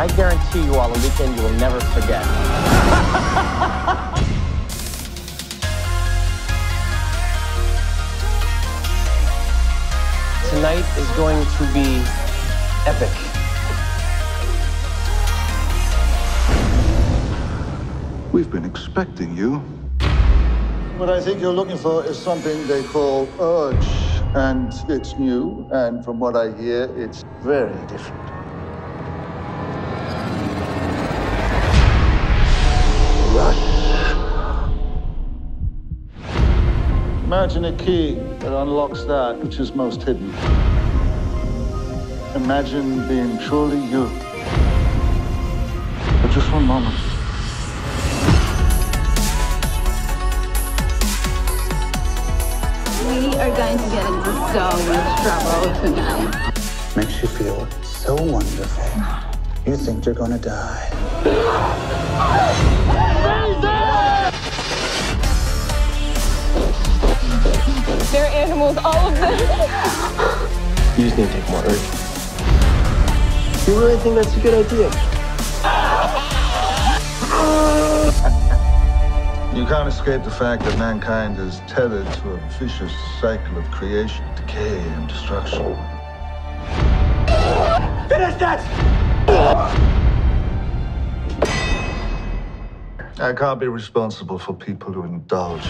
I guarantee you all a weekend you will never forget. Tonight is going to be epic. We've been expecting you. What I think you're looking for is something they call urge, and it's new, and from what I hear, it's very different. Imagine a key that unlocks that which is most hidden. Imagine being truly you. For just one moment. We are going to get into so much trouble tonight. Makes you feel so wonderful. You think you're gonna die. There are animals, all of them. You just need to take more urge. You really think that's a good idea? You can't escape the fact that mankind is tethered to a vicious cycle of creation, decay, and destruction. Finish that! I can't be responsible for people who indulge.